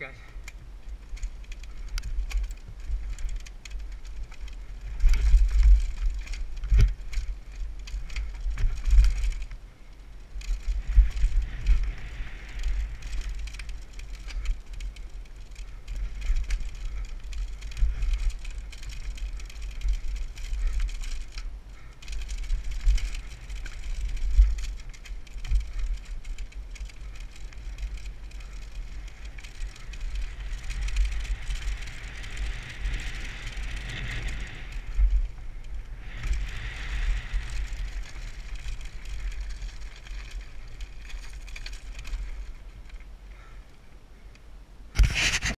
guys.